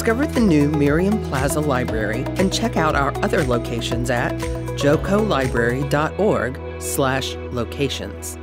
Discover the new Miriam Plaza Library and check out our other locations at jocolibrary.org slash locations.